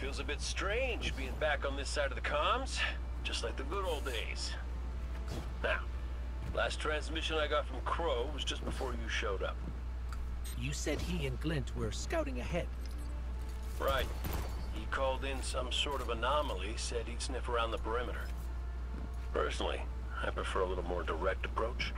feels a bit strange being back on this side of the comms. Just like the good old days. Now, last transmission I got from Crow was just before you showed up. You said he and Glint were scouting ahead. Right. He called in some sort of anomaly, said he'd sniff around the perimeter. Personally, I prefer a little more direct approach.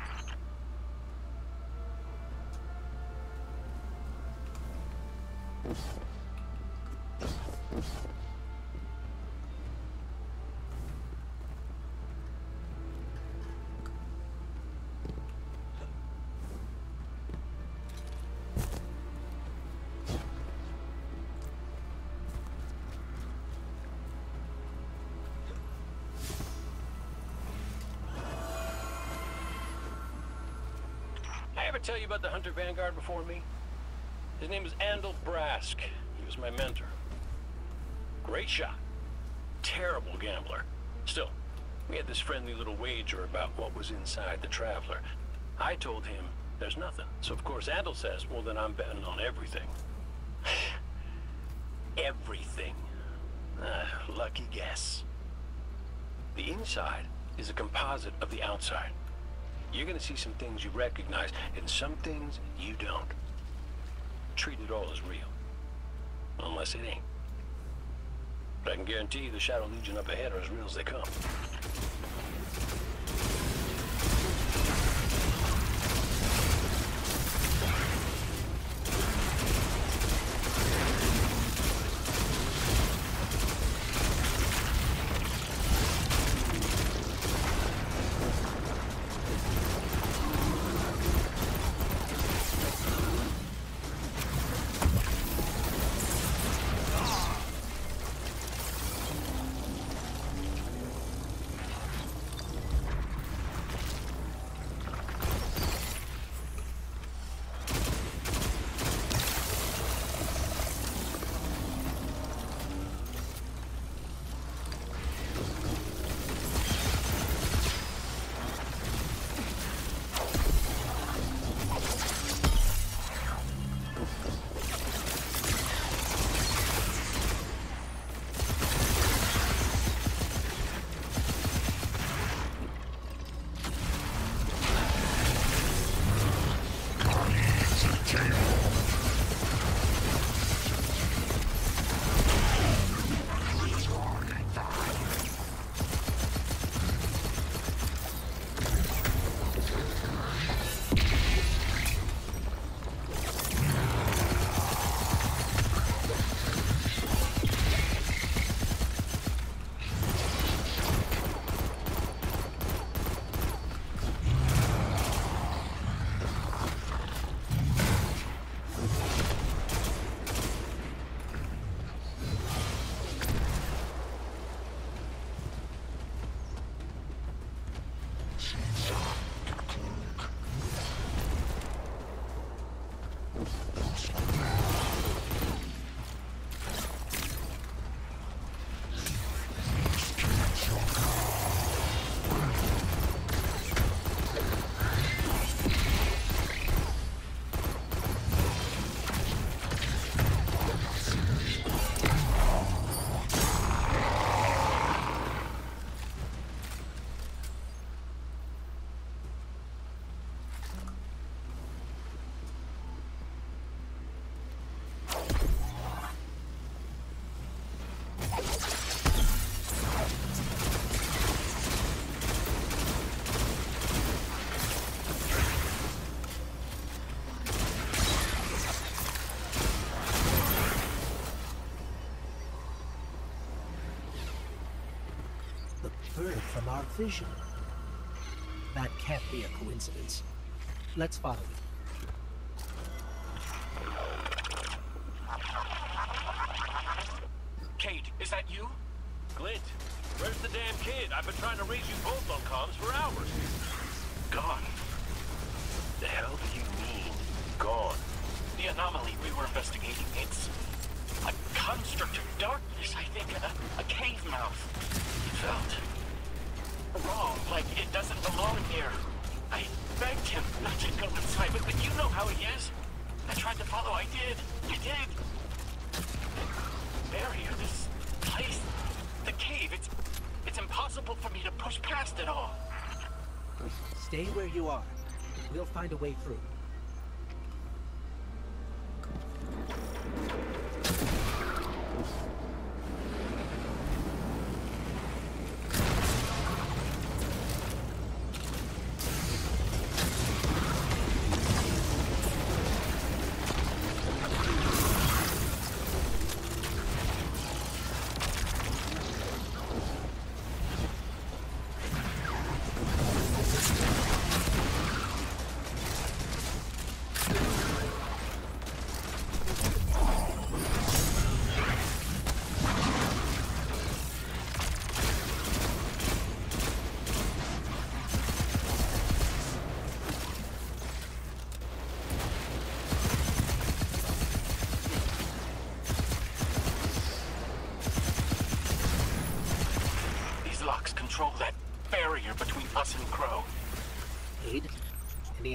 Tell you about the Hunter Vanguard before me? His name was Andal Brask. He was my mentor. Great shot. Terrible gambler. Still, we had this friendly little wager about what was inside the Traveler. I told him there's nothing. So of course Andal says, well then I'm betting on everything. everything. Ah, lucky guess. The inside is a composite of the outside. You're gonna see some things you recognize, and some things you don't. Treat it all as real. Unless it ain't. But I can guarantee you the Shadow Legion up ahead are as real as they come. Our vision. That can't be a coincidence. Let's follow it. Cayde, is that you? Glint, where's the damn kid? I've been trying to raise you both on comms for hours. Gone. The hell do you mean, gone? The anomaly we were investigating, it's a construct of darkness, I think. A, a cave mouth. It felt wrong, like it doesn't belong here. I begged him not to go inside, but, but you know how he is. I tried to follow, I did. I did. barrier, this place, the cave, it's it's impossible for me to push past it all. Stay where you are. We'll find a way through.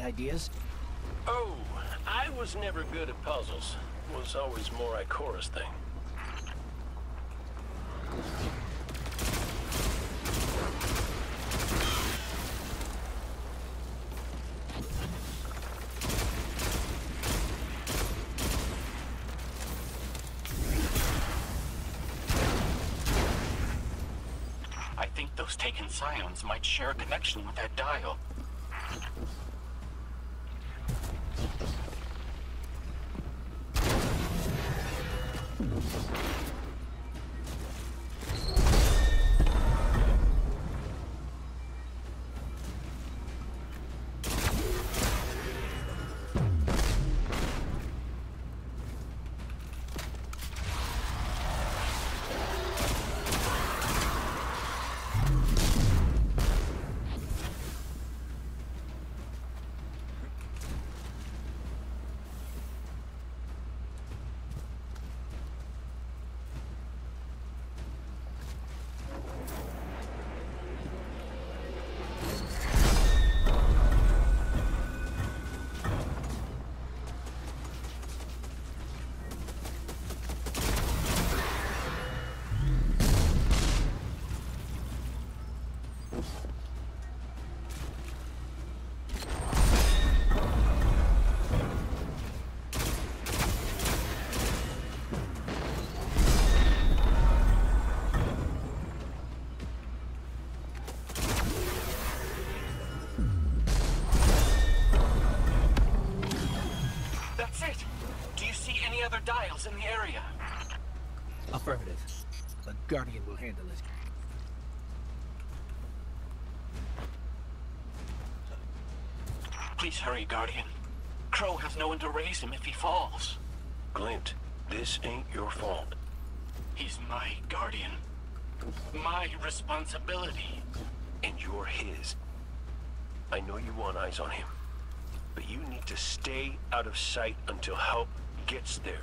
Ideas? Oh, I was never good at puzzles. Was always more Ikora's thing. I think those taken scions might share a connection with that dial. Guardian will handle it. Please hurry, Guardian. Crow has no one to raise him if he falls. Glint, this ain't your fault. He's my guardian. My responsibility. And you're his. I know you want eyes on him. But you need to stay out of sight until help gets there.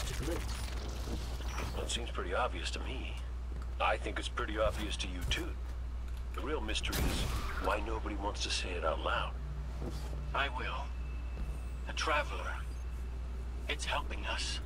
That to Glyph? Well, it seems pretty obvious to me. I think it's pretty obvious to you, too. The real mystery is why nobody wants to say it out loud. I will. The Traveler. It's helping us.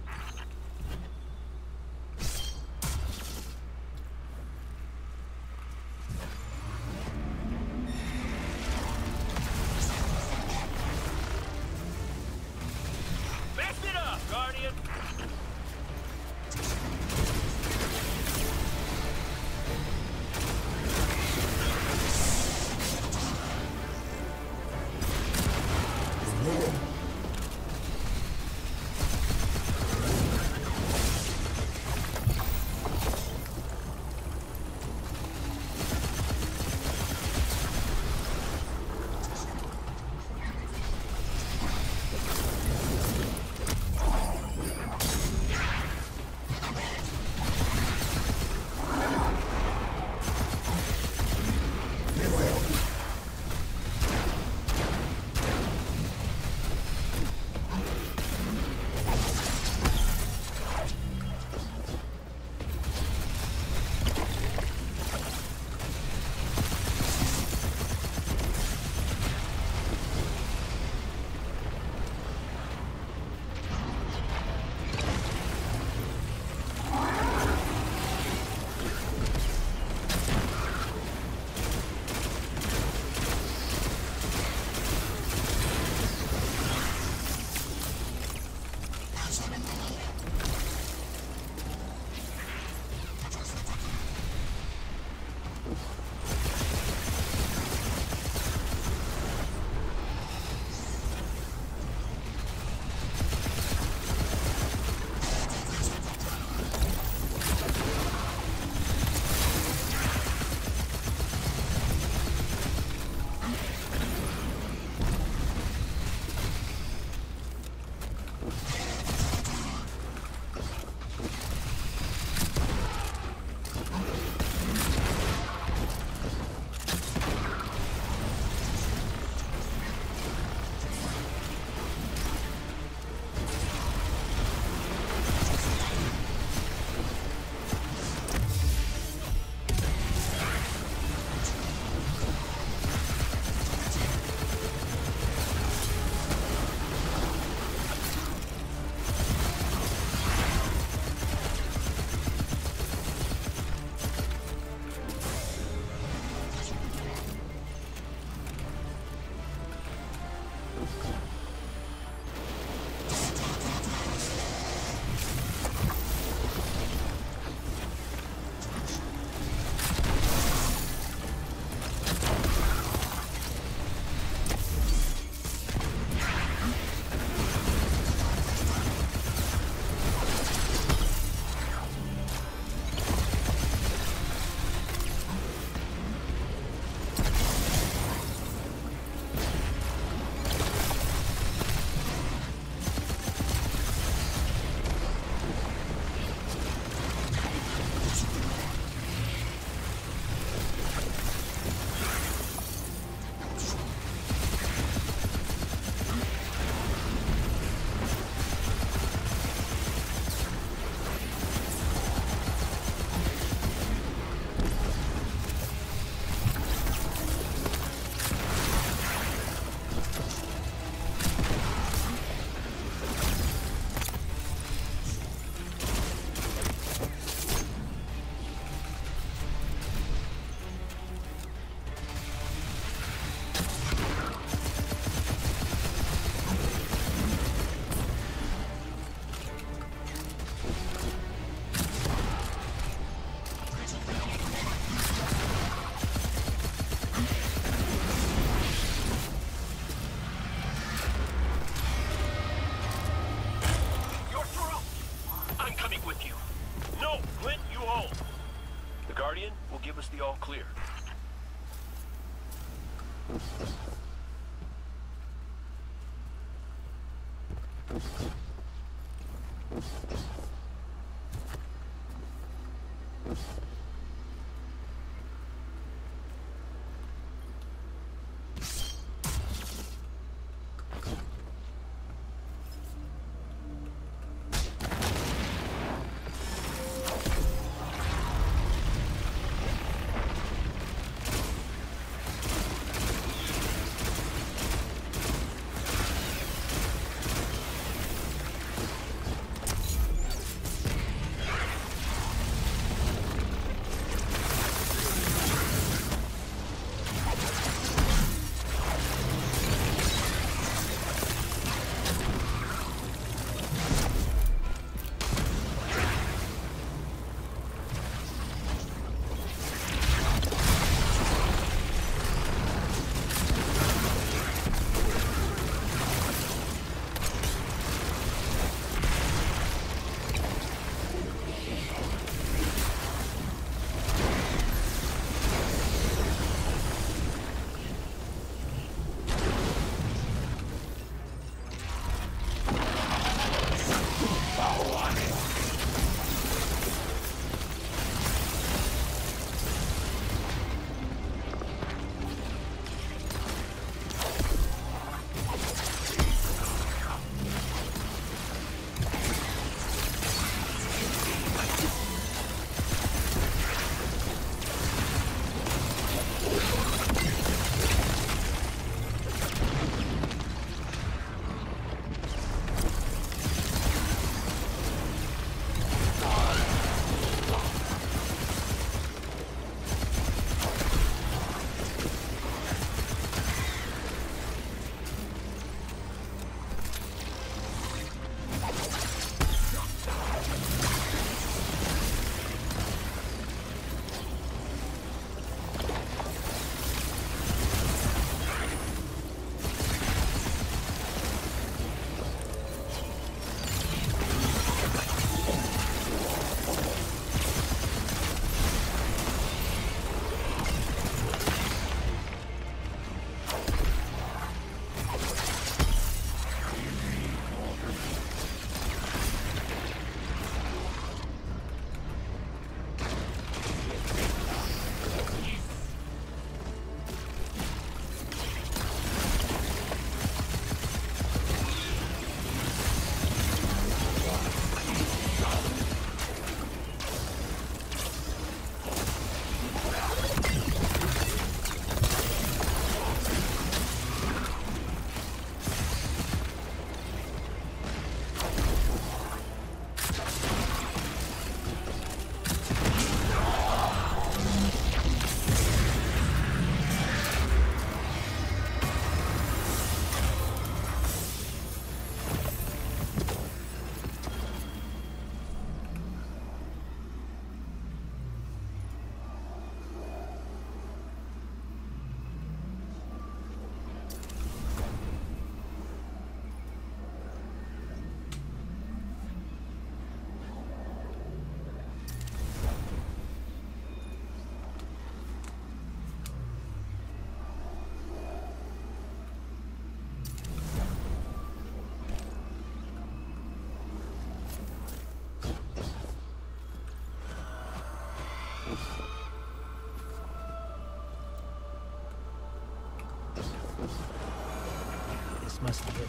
This must be it.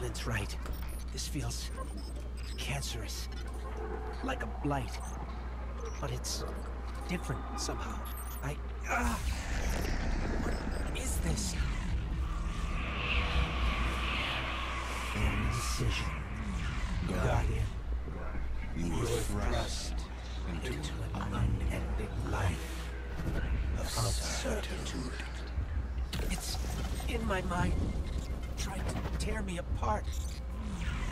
Lynn's right. This feels cancerous. Like a blight. But it's different somehow. I. Ah! What is this? Incision. Guardian. You were thrust into Into an unending life of certitude. It's in my mind, tear me apart.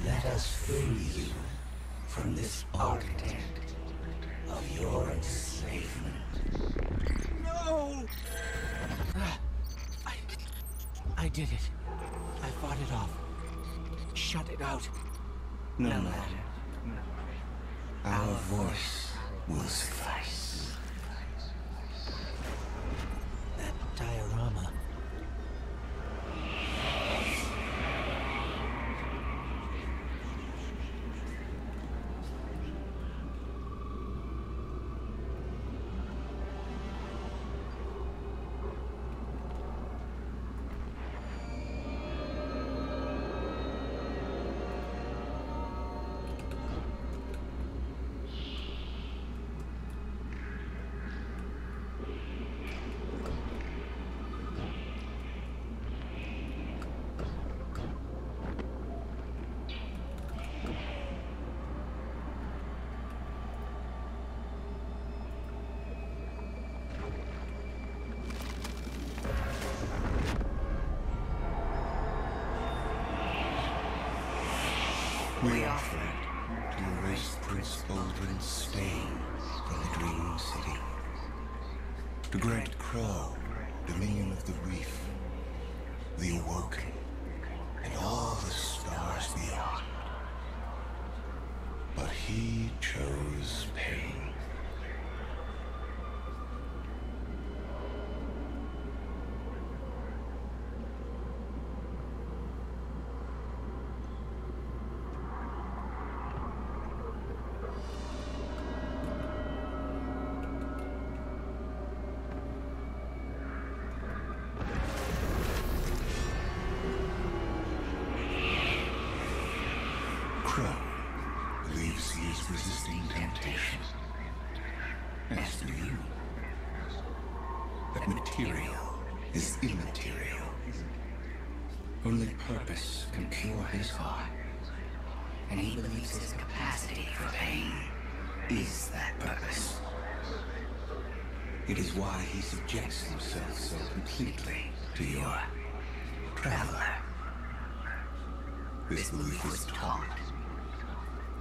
Let us free you from this architect of your enslavement. No! I, I did it. I fought it off. Shut it out. No matter. Our voice will suffice. We offer it to erase Prince Uldren's stain from the Dream City. To grant Crow dominion of the reef, the Awoken, and all the stars beyond. But he chose pain. Only purpose can cure his heart. And he believes his capacity for pain is that purpose. It is why he subjects himself so completely to your traveler. This belief was taught,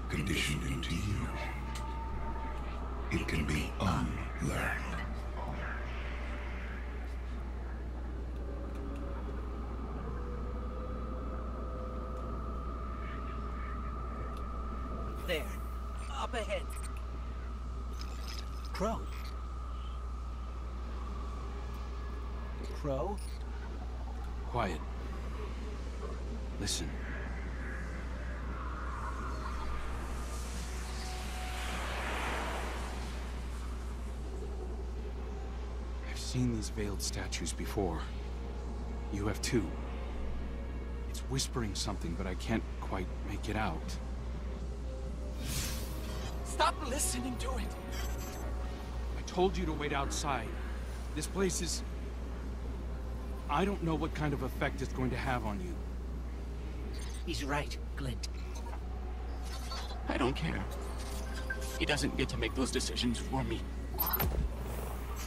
conditioned into you. It can be unlearned. There. Up ahead. Crow. Crow? Quiet. Listen. I've seen these veiled statues before. You have too. It's whispering something, but I can't quite make it out. Stop listening to it! I told you to wait outside. This place is... I don't know what kind of effect it's going to have on you. He's right, Glint. I don't care. He doesn't get to make those decisions for me.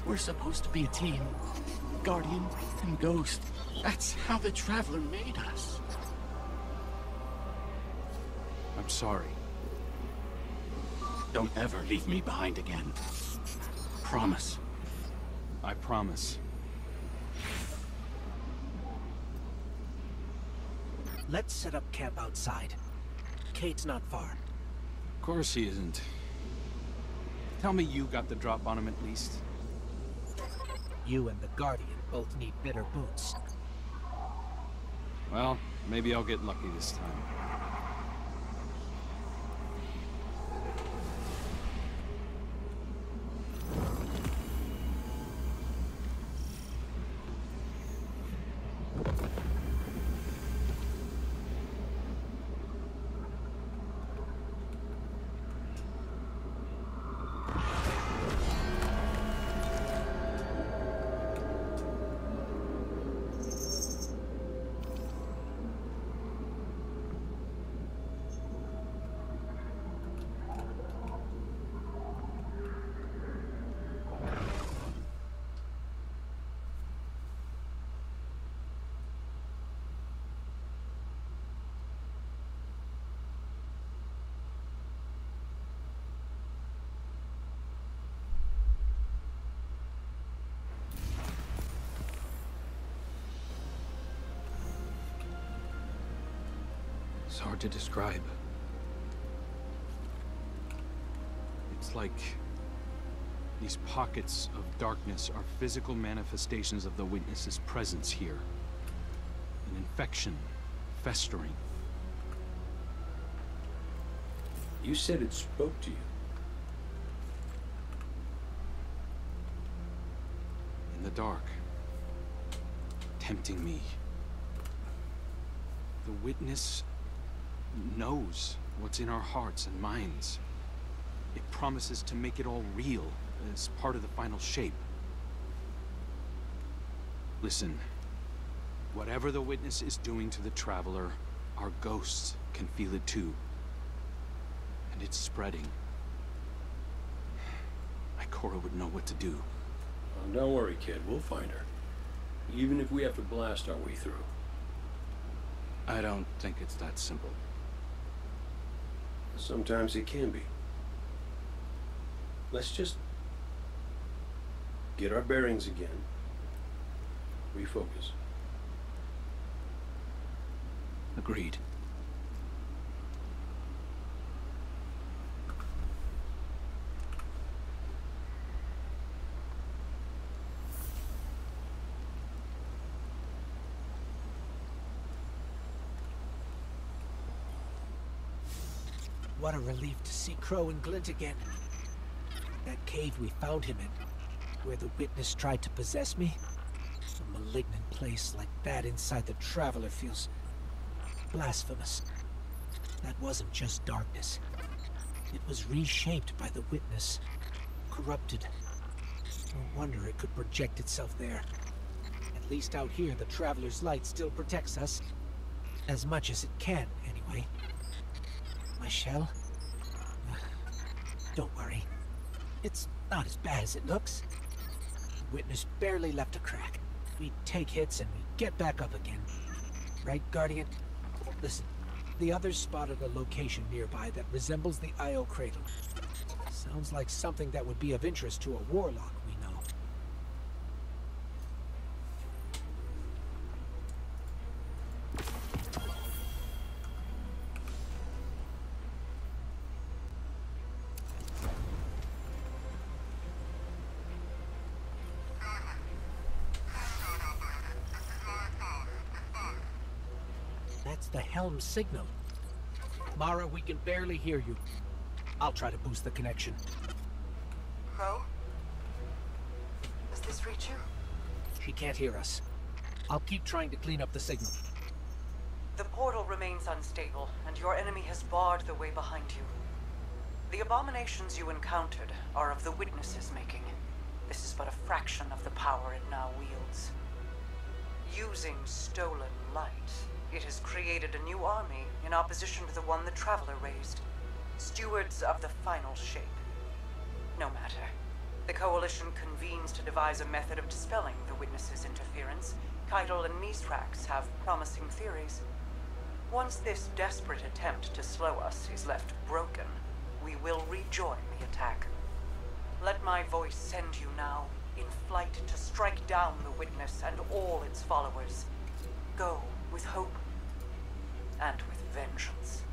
We're supposed to be a team. Guardian and Ghost. That's how the Traveler made us. I'm sorry. Don't ever leave me behind again. Promise. I promise. Let's set up camp outside. Cayde's not far. Of course he isn't. Tell me you got the drop on him at least. You and the Guardian both need better boots. Well, maybe I'll get lucky this time. Hard to describe. It's like these pockets of darkness are physical manifestations of the witness's presence here. An infection, festering. You said it spoke to you. in the dark, tempting me. The witness knows what's in our hearts and minds. It promises to make it all real as part of the final shape. Listen, whatever the witness is doing to the traveler, our ghosts can feel it too. And it's spreading. Ikora would know what to do. Oh, don't worry, kid. We'll find her. Even if we have to blast our way through. I don't think it's that simple. Sometimes it can be. Let's just get our bearings again. Refocus. Agreed. What a relief to see Crow and Glint again. That cave we found him in, where the witness tried to possess me. A malignant place like that inside the Traveler feels blasphemous. That wasn't just darkness. It was reshaped by the witness. Corrupted. No wonder it could project itself there. At least out here, the Traveler's light still protects us. As much as it can, anyway. My shell? Don't worry. It's not as bad as it looks. The witness barely left a crack. We take hits and we get back up again. Right, Guardian? Listen, the others spotted a location nearby that resembles the Io Cradle. Sounds like something that would be of interest to a warlock we know. That's the helm signal. Mara, we can barely hear you. I'll try to boost the connection. Crow? Does this reach you? She can't hear us. I'll keep trying to clean up the signal. The portal remains unstable, and your enemy has barred the way behind you. The abominations you encountered are of the Witness's making. This is but a fraction of the power it now wields. Using stolen light, it has created a new army in opposition to the one the Traveler raised. Stewards of the final shape. No matter. The Coalition convenes to devise a method of dispelling the Witness's interference. Caiatl and Mithrax have promising theories. Once this desperate attempt to slow us is left broken, we will rejoin the attack. Let my voice send you now, in flight to strike down the Witness and all its followers. Go with hope and with vengeance.